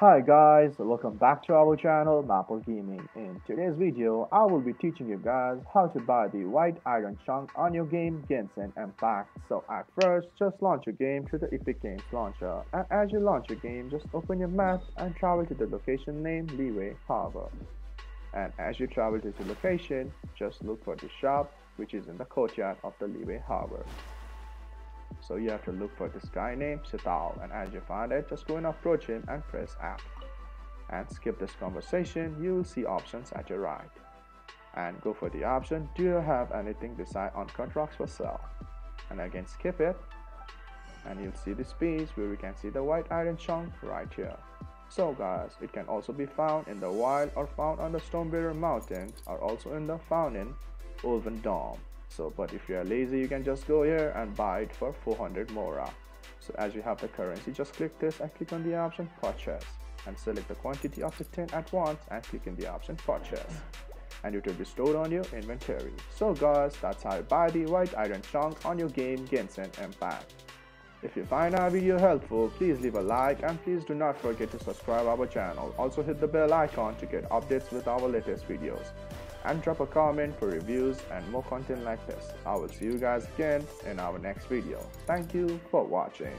Hi guys, welcome back to our channel Maple Gaming. In today's video, I will be teaching you guys how to buy the white iron chunk on your game Genshin Impact. So at first, just launch your game through the Epic Games launcher. And as you launch your game, just open your map and travel to the location named Liyue Harbor. And as you travel to the location, just look for the shop which is in the courtyard of the Liyue Harbor. So you have to look for this guy named Sital and as you find it, just go and approach him and press F. And skip this conversation, you will see options at your right. And go for the option, do you have anything beside on contracts for sale? And again skip it. And you'll see this piece where we can see the white iron chunk right here. So guys, it can also be found in the wild or found on the Stormbearer Mountains or also in the fountain in Wolvendom so but if you are lazy you can just go here and buy it for 400 mora. So as you have the currency just click this and click on the option purchase. And select the quantity of the 10 at once and click in the option purchase. And it will be stored on your inventory. So guys that's how you buy the white iron chunk on your game Genshin Impact. If you find our video helpful, please leave a like and please do not forget to subscribe our channel. Also hit the bell icon to get updates with our latest videos and drop a comment for reviews and more content like this. I will see you guys again in our next video. Thank you for watching.